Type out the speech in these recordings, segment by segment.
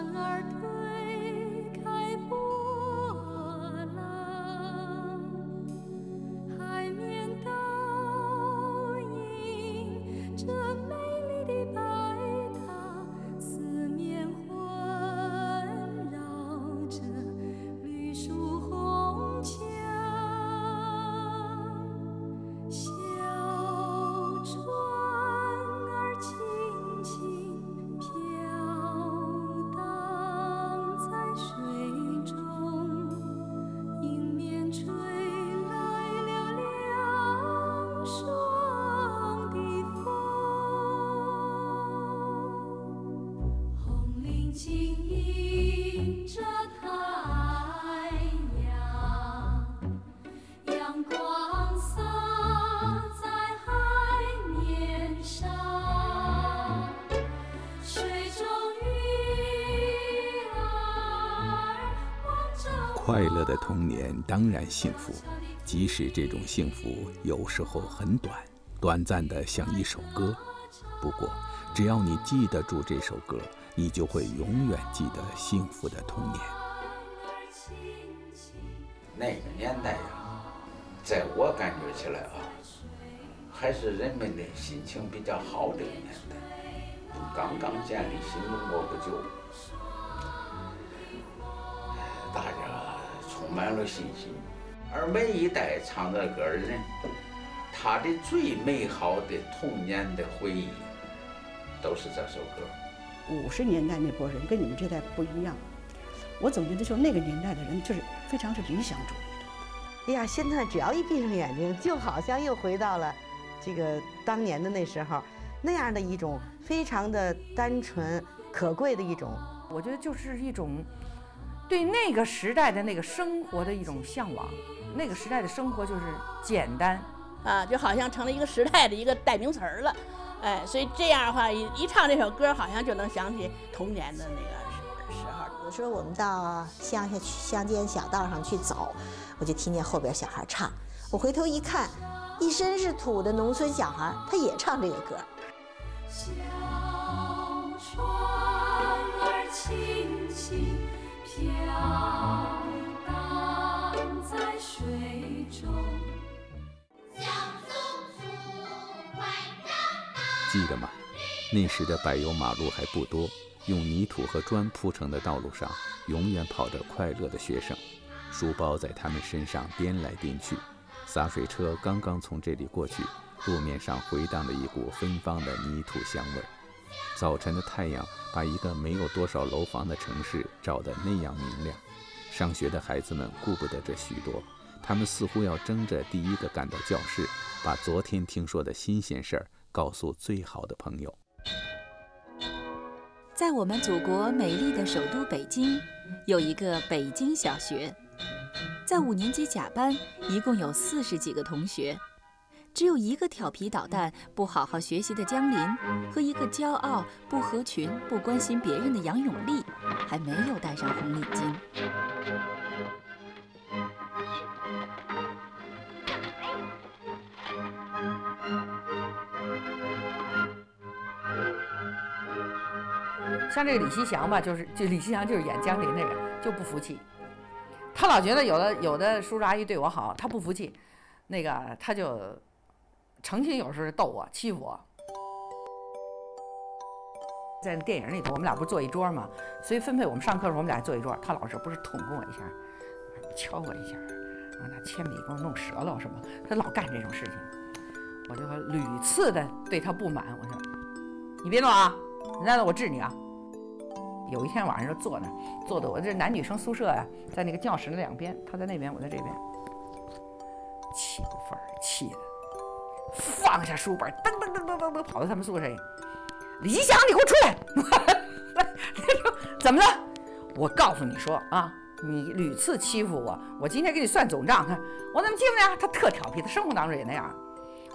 on 快乐的童年当然幸福，即使这种幸福有时候很短，短暂的像一首歌。不过，只要你记得住这首歌，你就会永远记得幸福的童年。那个年代呀，在我感觉起来啊，还是人们的心情比较好的一个年代，刚刚建立新中国不久，大家满了信心，而每一代唱这歌的人，他的最美好的童年的回忆，都是这首歌。五十年代那波人跟你们这代不一样，我总觉得就那个年代的人就是非常是理想主义的。哎呀，现在只要一闭上眼睛，就好像又回到了这个当年的那时候，那样的一种非常的单纯可贵的一种。我觉得就是一种对那个时代的那个生活的一种向往。那个时代的生活就是简单，啊，就好像成了一个时代的一个代名词儿了。哎，所以这样的话，一一唱这首歌，好像就能想起童年的那个时时候。有时候我们到乡下去乡间小道上去走，我就听见后边小孩唱，我回头一看，一身是土的农村小孩，他也唱这个歌。小船儿轻轻。记得吗？那时的柏油马路还不多，用泥土和砖铺成的道路上，永远跑着快乐的学生，书包在他们身上颠来颠去。洒水车刚刚从这里过去，路面上回荡着一股芬芳的泥土香味儿。早晨的太阳把一个没有多少楼房的城市照得那样明亮。上学的孩子们顾不得这许多，他们似乎要争着第一个赶到教室，把昨天听说的新鲜事儿。告诉最好的朋友，在我们祖国美丽的首都北京，有一个北京小学。在五年级甲班，一共有四十几个同学，只有一个调皮捣蛋、不好好学习的江林，和一个骄傲、不合群、不关心别人的杨永利，还没有戴上红领巾。像这个李希祥吧，就是就李希祥就是演江林那个，就不服气。他老觉得有的有的叔叔阿姨对我好，他不服气，那个他就成心有时候逗我欺负我。在电影里头，我们俩不是坐一桌嘛，所以分配我们上课时候，我们俩坐一桌。他老是不是捅过我一下，敲我一下，然后拿铅笔给我弄折了什么，他老干这种事情，我就屡次的对他不满。我说：“你别弄啊，你再弄我治你啊！”有一天晚上就坐那，坐的我这男女生宿舍呀，在那个教室的两边，他在那边，我在这边，气愤，气的放下书本，噔噔噔噔噔噔跑到他们宿舍里。李想，你给我出来！怎么了？我告诉你说啊，你屡次欺负我，我今天给你算总账。看我怎么欺负你啊？他特调皮，他生活当中也那样，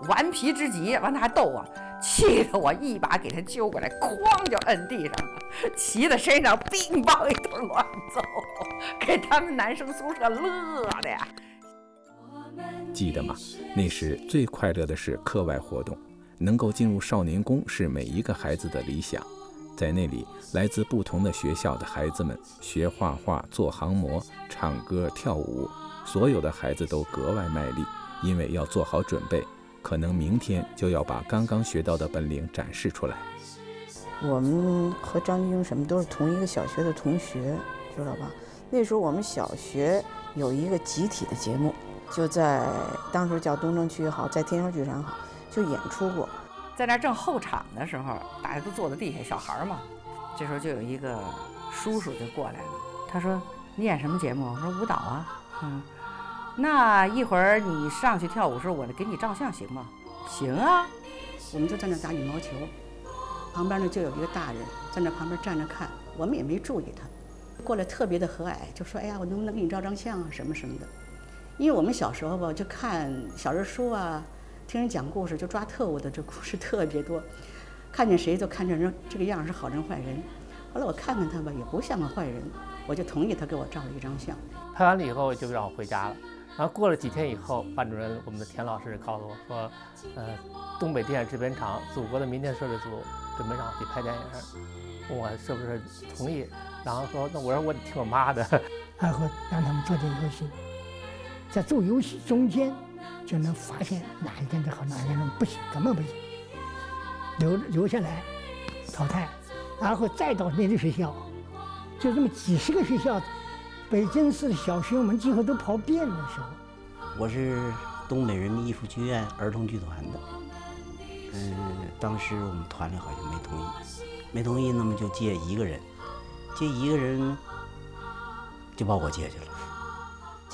顽皮之极。完他还逗我，气得我一把给他揪过来，哐就摁地上了，骑在身上乒乓一顿乱揍，给他们男生宿舍乐的呀。记得吗？那时最快乐的是课外活动。能够进入少年宫是每一个孩子的理想，在那里，来自不同的学校的孩子们学画画、做航模、唱歌、跳舞，所有的孩子都格外卖力，因为要做好准备，可能明天就要把刚刚学到的本领展示出来。我们和张军什么都是同一个小学的同学，知道吧？那时候我们小学有一个集体的节目，就在当时叫东城区也好，在天桥剧场好。就演出过，在那正候场的时候，大家都坐在地下，小孩嘛。这时候就有一个叔叔就过来了，他说：“你演什么节目？”我说：“舞蹈啊。”嗯，那一会儿你上去跳舞时候，我给你照相行吗？行啊。我们就在那打羽毛球，旁边呢就有一个大人在那旁边站着看，我们也没注意他，过来特别的和蔼，就说：“哎呀，我能不能给你照张相啊？什么什么的。”因为我们小时候吧，就看小人书啊。听人讲故事就抓特务的，这故事特别多。看见谁就看见人这个样是好人坏人。后来我看看他吧，也不像个坏人。我就同意他给我照了一张相。拍完了以后就让我回家了。然后过了几天以后，班主任我们的田老师告诉我说，呃，东北电影制片厂《祖国的明天》摄制组准备让我去拍电影，问我是不是同意。然后说，那我说我得听我妈的。然后让他们做点游戏，在做游戏中间就能发现哪一件好，哪一件不行，根本不行，留留下来淘汰，然后再到别的学校，就这么几十个学校，北京市的小学我们几乎都跑遍了。时候，我是东北人民艺术剧院儿童剧团的，嗯，当时我们团里好像没同意，没同意，那么就借一个人，借一个人。就把我接去了，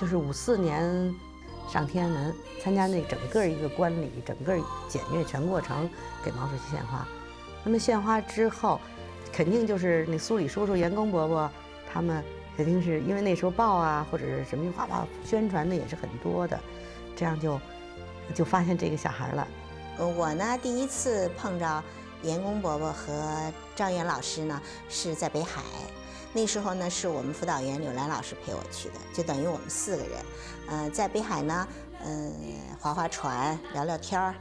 就是五四年上天安门参加那整个一个观礼，整个检阅全过程给毛主席献花。那么献花之后，肯定就是那苏里叔叔、严公伯伯他们肯定是因为那时候报啊或者是什么画报宣传的也是很多的，这样就就发现这个小孩了。我呢第一次碰着严公伯伯和张岩老师呢是在北海。那时候呢，是我们辅导员柳兰老师陪我去的，就等于我们四个人，嗯，在北海呢，嗯，划划船，聊聊天儿，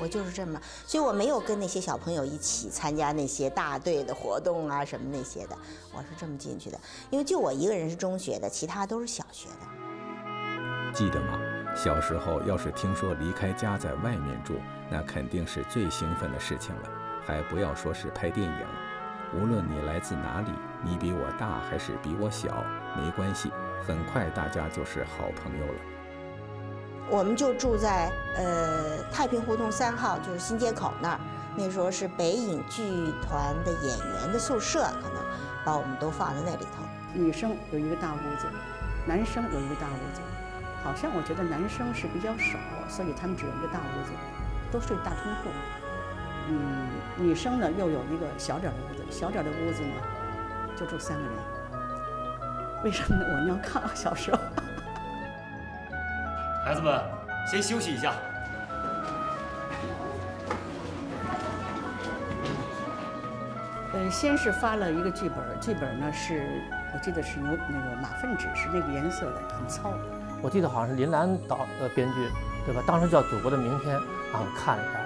我就是这么，所以我没有跟那些小朋友一起参加那些大队的活动啊什么那些的，我是这么进去的，因为就我一个人是中学的，其他都是小学的。记得吗？小时候要是听说离开家在外面住，那肯定是最兴奋的事情了，还不要说是拍电影，无论你来自哪里。你比我大还是比我小没关系，很快大家就是好朋友了。我们就住在呃太平胡同三号，就是新街口那儿。那时候是北影剧团的演员的宿舍，可能把我们都放在那里头。女生有一个大屋子，男生有一个大屋子。好像我觉得男生是比较少，所以他们只有一个大屋子，都睡大通铺。嗯，女生呢又有一个小点的屋子，小点的屋子呢。就住三个人，为什么呢？我尿炕，小时候。孩子们，先休息一下。呃，先是发了一个剧本，剧本呢是，我记得是牛那个马粪纸，是那个颜色的，很糙。我记得好像是林兰导呃编剧，对吧？当时叫《祖国的明天》，然后看了一下。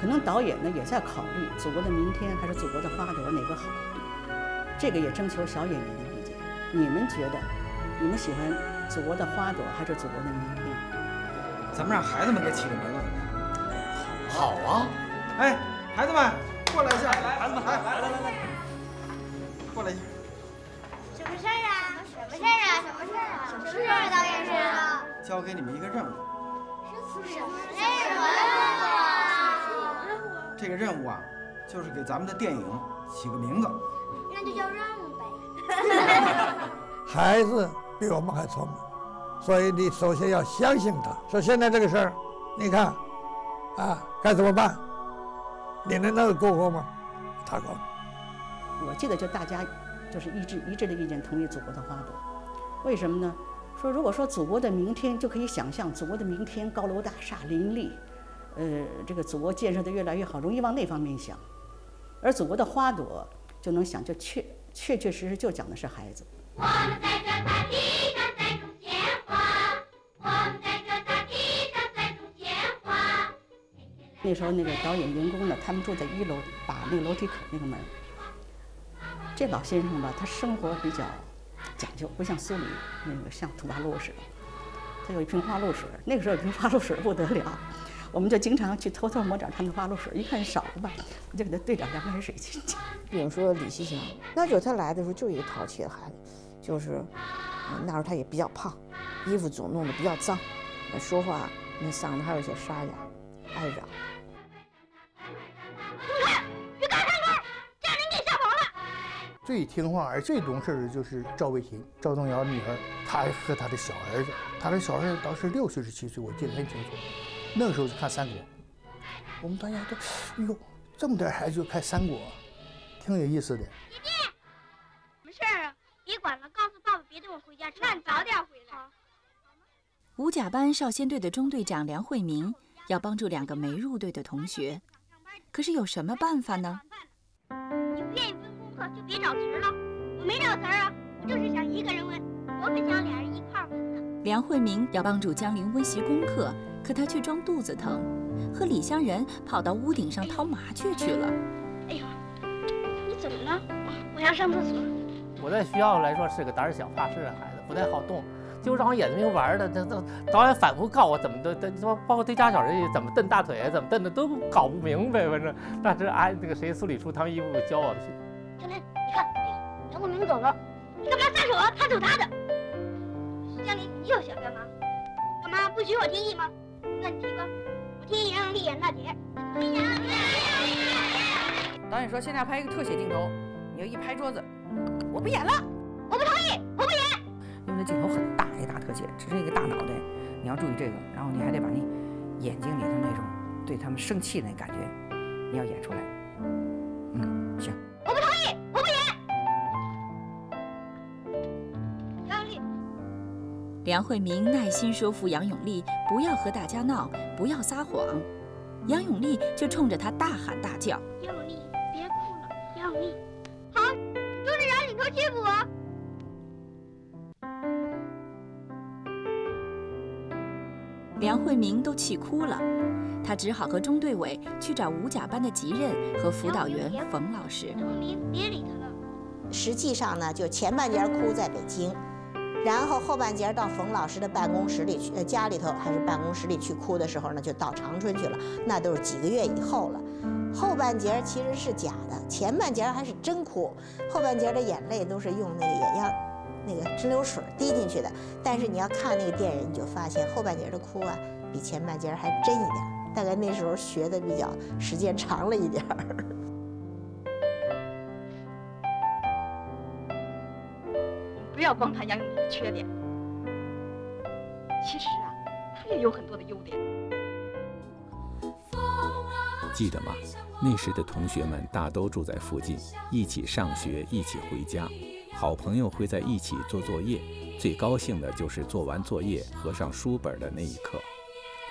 可能导演呢也在考虑《祖国的明天》还是《祖国的花朵》哪个好。这个也征求小演员的意见，你们觉得，你们喜欢祖国的花朵还是祖国的明天？咱们让孩子们给起个名字。怎么样？好啊！哎，孩子们过来一下，来，孩子们，来来来。来，过来一下。什么事儿啊？什么事儿啊？什么事儿啊？什么事儿啊？导演师，交给你们一个任务。什么任务啊？这个任务啊，就是给咱们的电影起个名字。那就叫任务呗。孩子比我们还聪明，所以你首先要相信他。说现在这个事儿，你看，啊，该怎么办？你能那个过过吗？他过。我记得就大家就是一致一致的意见，同意祖国的花朵。为什么呢？说如果说祖国的明天，就可以想象祖国的明天高楼大厦林立，呃，这个祖国建设的越来越好，容易往那方面想。而祖国的花朵。就能想，就确确确实实就讲的是孩子。我们在这大地上栽种鲜花，我们在这大地上栽种鲜花。那时候那个导演员工呢，他们住在一楼，把那个楼梯口那个门。这老先生吧，他生活比较讲究，不像苏里那个像土八路似的。他有一瓶花露水，那个时候有瓶花露水不得了。我们就经常去偷偷摸点他的花露水，一看少了吧，我就给他兑点凉开水进去。比如说李希祥，那时候他来的时候就是一个淘气的孩子，就是那时候他也比较胖，衣服总弄得比较脏，说话那嗓子还有些沙哑，爱嚷。别干山沟，家人给吓跑了。最听话而最懂事的就是赵卫琴，赵东瑶女儿，她和她的小儿子，她的小儿子当时六岁是七岁，我记得很清楚。那个时候就看三国，我们大家都，哎呦，这么点孩子就看三国，挺有意思的。弟弟，什么事儿啊？别管了，告诉爸爸别等我回家吃。那你早点回来。五甲班少先队的中队长梁慧明要帮助两个没入队的同学，可是有什么办法呢？你不愿意分功课就别找词了。我没找词儿啊，就是想一个人温，我可想俩人一块儿温呢。梁慧明要帮助江林温习功课，可他却装肚子疼，和李香仁跑到屋顶上掏麻雀去了。哎呦，你怎么了？我要上厕所。我在学校来说是个胆小怕事的孩子，不太好动，就让我眼睛玩的，这这导演反复告我怎么的，这包包括对家小人怎么蹬大腿，怎么蹬的都搞不明白，反正那这哎那个谁苏李初他们一步步教我的。江林，你看，哎呀，杨国明走了，你干嘛撒手啊？他走他的。江林，你又想干嘛？干嘛不许我提议吗？那你提吧，我提议杨永丽演大姐。导演说现在要拍一个特写镜头，你要一拍桌子，我不演了，我不同意，我不演。因为那镜头很大，一大特写，只是一个大脑袋，你要注意这个，然后你还得把你眼睛里头那种对他们生气的那感觉，你要演出来。梁慧明耐心说服杨永利不要和大家闹，不要撒谎，杨永利就冲着他大喊大叫。杨永丽，别哭了，杨永丽。好，阻止杨领头欺负我。梁慧明都气哭了，他只好和中队委去找五甲班的级任和辅导员冯老师。你别理他了。实际上呢，就前半截哭在北京，然后后半截到冯老师的办公室里去，呃，家里头还是办公室里去哭的时候呢，就到长春去了，那都是几个月以后了。后半截其实是假的，前半截还是真哭，后半截的眼泪都是用那个眼药。那个蒸馏水滴进去的，但是你要看那个电影，你就发现后半截的哭啊，比前半截还真一点。大概那时候学的比较时间长了一点儿。不要光谈杨永丽的缺点，其实啊，她也有很多的优点。记得吗？那时的同学们大都住在附近，一起上学，一起回家。好朋友会在一起做作业，最高兴的就是做完作业合上书本的那一刻。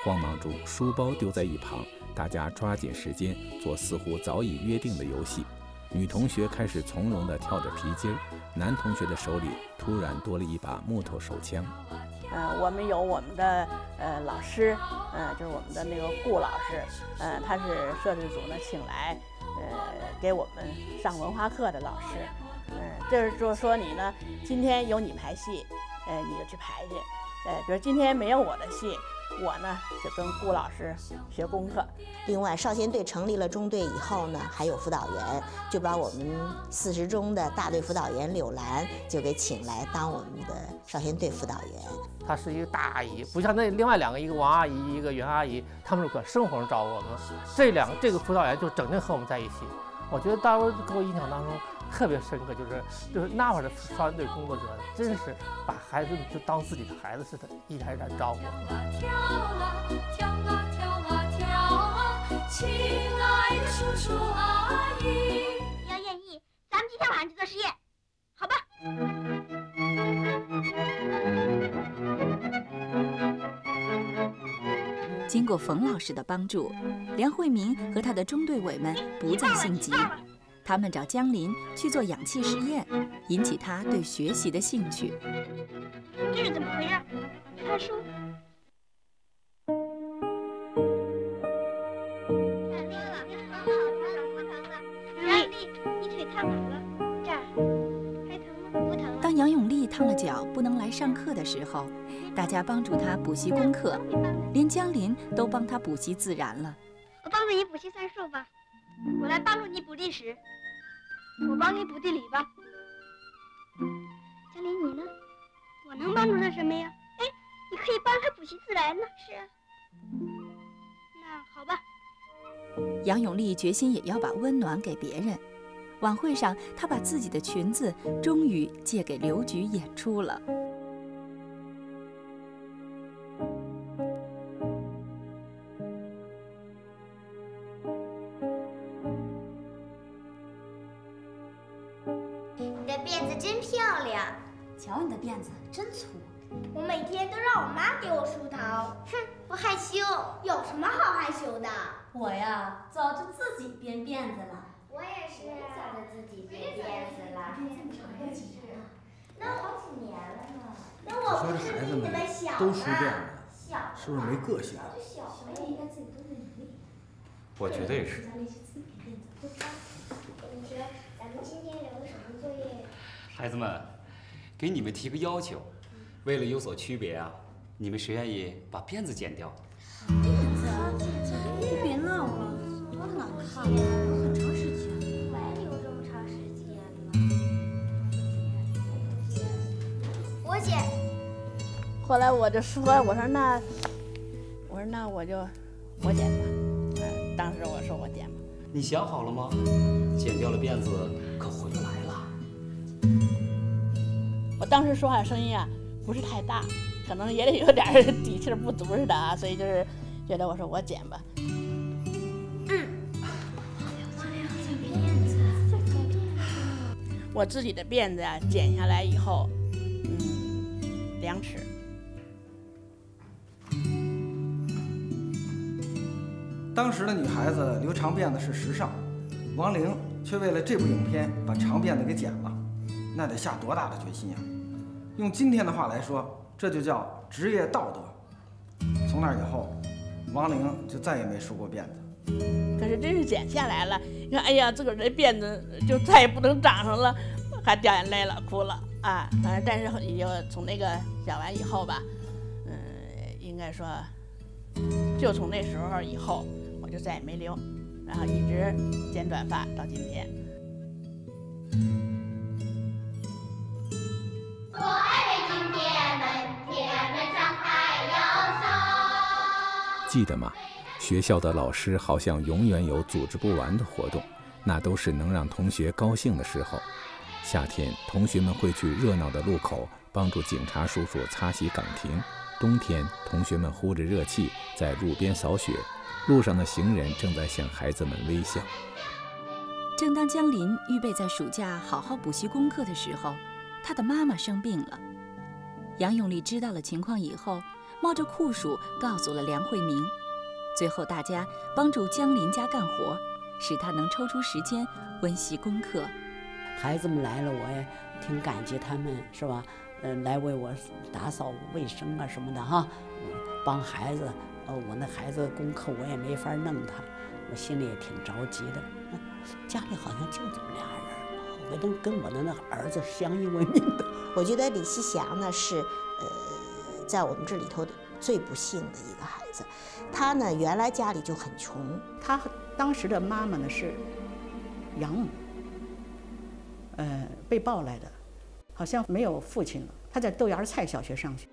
慌忙中，书包丢在一旁，大家抓紧时间做似乎早已约定的游戏。女同学开始从容地跳着皮筋儿，男同学的手里突然多了一把木头手枪。呃，我们有我们的呃老师，呃，就是我们的那个顾老师，呃，他是摄制组呢请来，呃，给我们上文化课的老师。嗯，就是就是说你呢，今天有你排戏，呃，你就去排去，呃，比如今天没有我的戏，我呢就跟顾老师学功课。另外，少先队成立了中队以后呢，还有辅导员，就把我们四十中的大队辅导员柳兰就给请来当我们的少先队辅导员。她是一个大阿姨，不像那另外两个，一个王阿姨，一个袁阿姨，他们是管生活上照顾我们。这两个这个辅导员就整天和我们在一起。我觉得当时给我印象当中。特别深刻，就是就是那会儿的少先队工作者，真是把孩子就当自己的孩子似的，一点一点照顾。跳啊跳啊跳啊跳啊，亲爱的叔叔阿姨。要愿意，咱们今天晚上就做实验，好吧？经过冯老师的帮助，梁慧明和他的中队委们不再心急。他们找江林去做氧气实验，引起他对学习的兴趣。这是怎么回事？看书。当杨永利烫了脚不能来上课的时候，大家帮助他补习功课，连江林都帮他补习自然了。我帮助你补习算术吧，我来帮助你补历史。我帮你补地理吧，江林，你呢？我能帮助他什么呀？哎，你可以帮他补习自然呢。是啊，那好吧。杨永丽决心也要把温暖给别人。晚会上，她把自己的裙子终于借给刘菊演出了。说这孩子们都梳辫子，是不是没个性？我觉得也是。孩子们，给你们提个要求，为了有所区别啊，你们谁愿意把辫子剪掉？别闹了，多难看后来我就说，我说那，我说那我就我剪吧。嗯，当时我说我剪吧。你想好了吗？剪掉了辫子可回不来了。我当时说话声音啊不是太大，可能也得有点底气不足似的啊，所以就是觉得我说我剪吧。我自己的辫子啊，剪下来以后，嗯，两尺。当时的女孩子留长辫子是时尚，王玲却为了这部影片把长辫子给剪了，那得下多大的决心呀？用今天的话来说，这就叫职业道德。从那以后，王玲就再也没梳过辫子。可是真是剪下来了，你看，哎呀，自个儿这辫子就再也不能长上了，还掉眼泪了，哭了啊。反正但是也就从那个剪完以后吧，嗯，应该说，就从那时候以后，我就再也没留，然后一直剪短发到今天。我爱北京天安门，天安门上太阳升。记得吗？学校的老师好像永远有组织不完的活动，那都是能让同学高兴的时候。夏天，同学们会去热闹的路口帮助警察叔叔擦洗岗亭；冬天，同学们呼着热气在路边扫雪，路上的行人正在向孩子们微笑。正当江林预备在暑假好好补习功课的时候，他的妈妈生病了。杨永利知道了情况以后，冒着酷暑告诉了梁慧明。最后，大家帮助江林家干活，使他能抽出时间温习功课。孩子们来了，我也挺感激他们，是吧？呃，来为我打扫卫生啊什么的哈，帮孩子。呃，我那孩子功课我也没法弄他，我心里也挺着急的。家里好像就这么俩人，我跟跟我的那个儿子相依为命的。我觉得李希祥呢是，呃，在我们这里头最不幸的一个孩子。他呢原来家里就很穷，他当时的妈妈呢是养母，呃，被抱来的，好像没有父亲了。他在豆芽菜小学上学。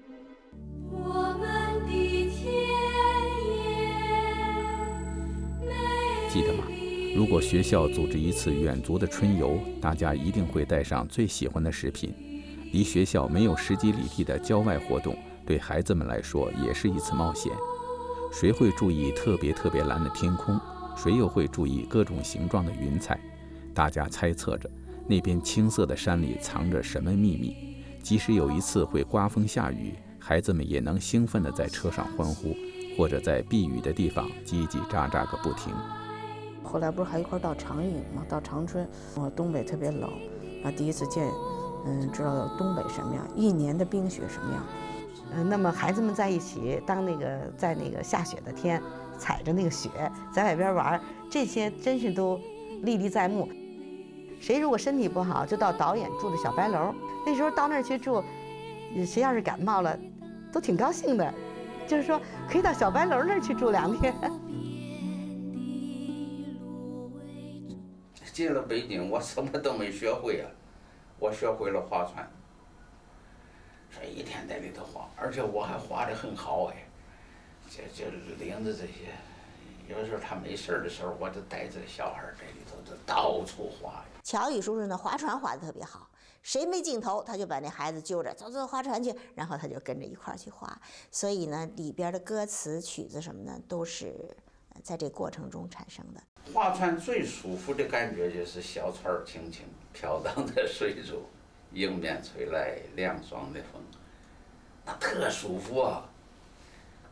记得吗？如果学校组织一次远足的春游，大家一定会带上最喜欢的食品。离学校没有十几里地的郊外活动，对孩子们来说也是一次冒险。谁会注意特别特别蓝的天空？谁又会注意各种形状的云彩？大家猜测着，那边青色的山里藏着什么秘密。即使有一次会刮风下雨，孩子们也能兴奋地在车上欢呼，或者在避雨的地方叽叽喳喳个不停。后来不是还一块到长影吗，到长春，我东北特别冷，啊，第一次见，嗯，知道东北什么样，一年的冰雪什么样。嗯，那么孩子们在一起，当那个在那个下雪的天，踩着那个雪在外边玩，这些真是都历历在目。谁如果身体不好，就到导演住的小白楼。那时候到那儿去住，谁要是感冒了，都挺高兴的，就是说可以到小白楼那儿去住两天。进了北京，我什么都没学会啊，我学会了划船。这一天在里头划，而且我还划得很好哎。这这领着这些，有时候他没事儿的时候，我就带着小孩在里头就到处划。乔宇叔叔呢，划船划得特别好，谁没镜头，他就把那孩子揪着，走走划船去，然后他就跟着一块儿去划。所以呢，里边的歌词、曲子什么的，都是在这过程中产生的。划船最舒服的感觉就是小船儿轻轻飘荡在水中，迎面吹来凉爽的风，那特舒服啊！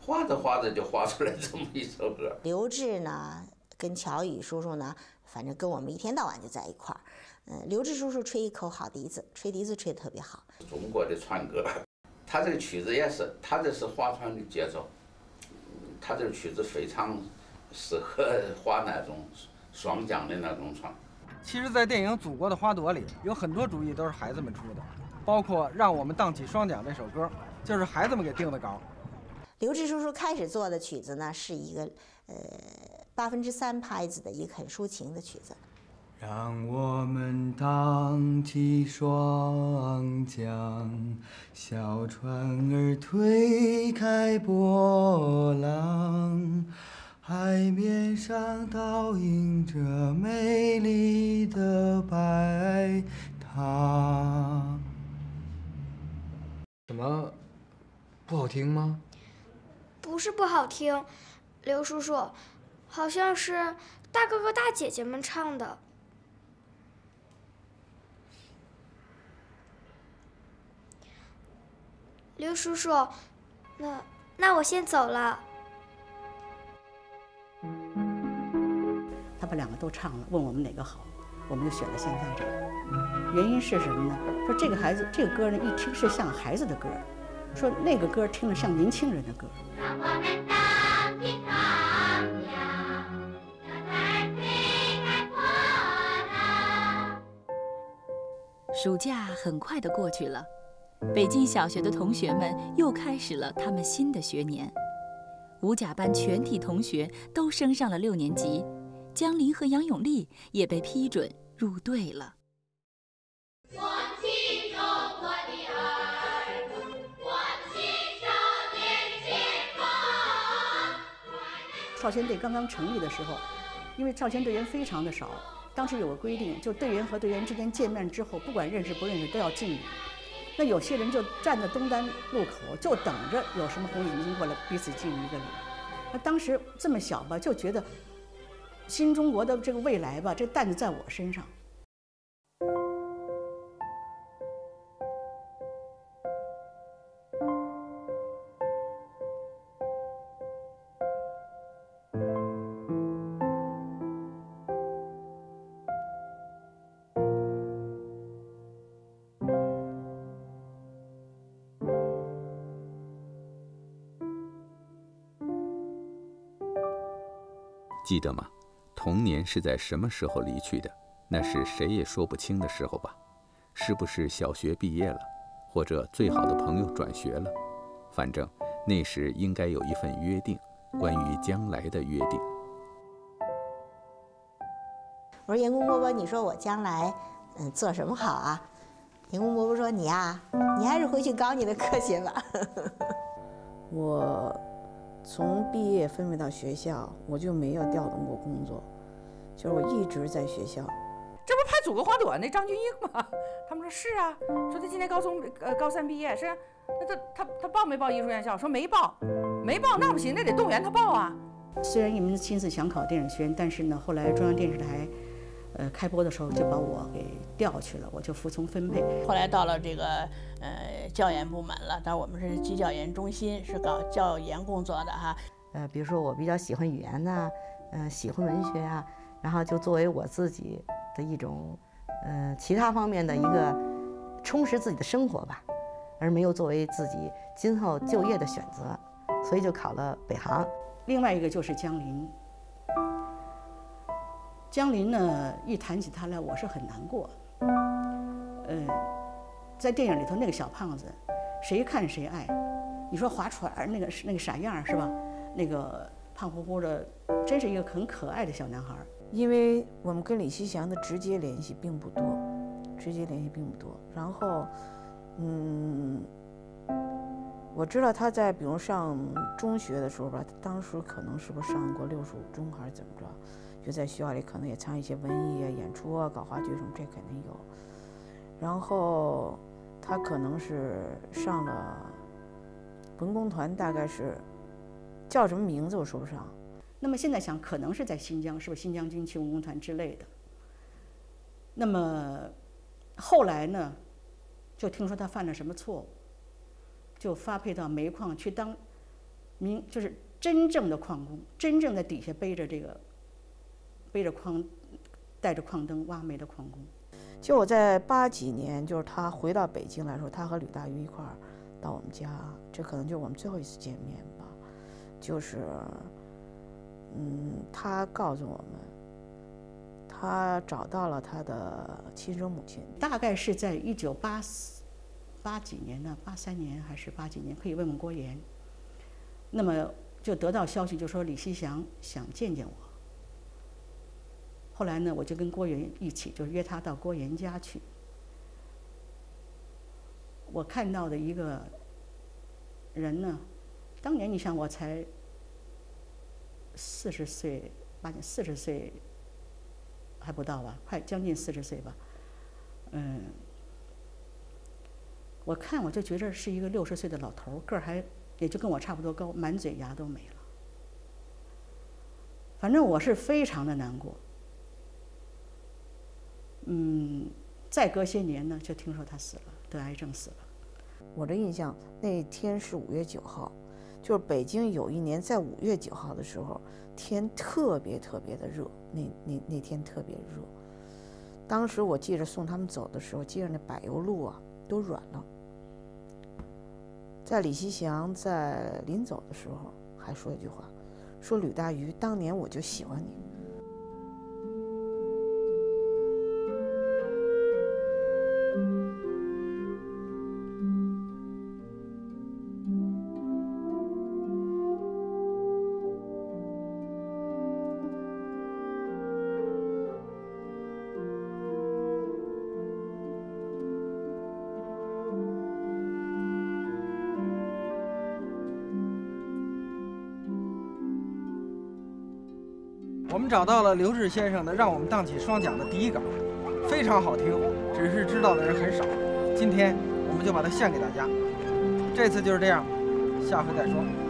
划着划着就划出来这么一首歌。刘志呢，跟乔宇叔叔呢，反正跟我们一天到晚就在一块儿。嗯，刘志叔叔吹一口好笛子，吹笛子吹得特别好。中国的船歌，他这个曲子也是，他这是划船的节奏，他这个曲子非常适合划那种双桨的那种船。其实，在电影《祖国的花朵》里，有很多主意都是孩子们出的，包括《让我们荡起双桨》这首歌，就是孩子们给定的稿。刘志叔叔开始做的曲子呢，是一个呃八分之三拍子的一个很抒情的曲子。让我们荡起双桨，小船儿推开波浪，海面上倒映着美丽的白塔。什么？不好听吗？不是不好听，刘叔叔，好像是大哥哥大姐姐们唱的。刘叔叔，那那我先走了。把两个都唱了，问我们哪个好，我们就选了现在这个。原因是什么呢？说这个孩子这个歌呢，一听是像孩子的歌，说那个歌听着像年轻人的歌。暑假很快的过去了，北京小学的同学们又开始了他们新的学年。五甲班全体同学都升上了六年级，江林和杨永丽也被批准入队了。少先队刚刚成立的时候，因为少先队员非常的少，当时有个规定，就队员和队员之间见面之后，不管认识不认识都要敬礼。那有些人就站在东单路口，就等着有什么红领巾过来彼此敬一个礼。那当时这么小吧，就觉得新中国的这个未来吧，这担子在我身上。记得吗？童年是在什么时候离去的？那是谁也说不清的时候吧？是不是小学毕业了，或者最好的朋友转学了？反正那时应该有一份约定，关于将来的约定。我说严公伯伯，你说我将来嗯做什么好啊？严公伯伯说你呀，你还是回去搞你的科学吧。我从毕业分配到学校，我就没有调动过工作，就是我一直在学校。这不拍《祖国花朵》那张钧甯吗？他们说是啊，说他今年高中呃高三毕业是，那他他他报没报艺术院校？说没报，没报那不行，那得动员他报啊。虽然一门心思想考电影学院，但是呢，后来中央电视台，呃，开播的时候就把我给调去了，我就服从分配。后来到了这个呃教研部门了，但我们是基教研中心，是搞教研工作的哈。呃，比如说我比较喜欢语言呐、呃，喜欢文学啊，然后就作为我自己的一种，呃，其他方面的一个充实自己的生活吧，而没有作为自己今后就业的选择，所以就考了北航。另外一个就是江林，江林呢，一谈起他来，我是很难过。呃，在电影里头那个小胖子，谁看谁爱。你说划船那个那个傻样儿是吧？那个胖乎乎的，真是一个很可爱的小男孩。因为我们跟李希祥的直接联系并不多，直接联系并不多。然后，嗯，我知道他在比如上中学的时候吧，当时可能是不是上过六十五中还是怎么着，就在学校里可能也参与一些文艺啊、演出啊、搞话剧什么，这肯定有。然后他可能是上了文工团，大概是叫什么名字我说不上。那么现在想，可能是在新疆，是不是新疆军区文工团之类的？那么后来呢，就听说他犯了什么错误，就发配到煤矿去当民，就是真正的矿工，真正在底下背着这个背着矿，带着矿灯挖煤的矿工。就我在八几年，就是他回到北京来说，他和吕大愚一块儿到我们家，这可能就是我们最后一次见面吧。就是，嗯，他告诉我们，他找到了他的亲生母亲。大概是在一九八四八几年呢，八三年还是八几年，可以问问郭岩。那么就得到消息，就说李希祥想见见我。后来呢，我就跟郭岩一起，就约他到郭岩家去。我看到的一个人呢，当年你想我才四十岁，八年四十岁还不到吧，快将近四十岁吧，嗯，我看我就觉着是一个六十岁的老头，个儿还也就跟我差不多高，满嘴牙都没了。反正我是非常的难过。嗯，再隔些年呢，就听说他死了，得癌症死了。我的印象那天是五月九号，就是北京有一年在五月九号的时候，天特别特别的热，那那那天特别热。当时我记着送他们走的时候，记着那柏油路啊都软了。在李希祥在临走的时候还说一句话，说吕大愚，当年我就喜欢你。找到了刘志先生的《让我们荡起双桨》的第一稿，非常好听，只是知道的人很少。今天我们就把它献给大家。这次就是这样，下回再说。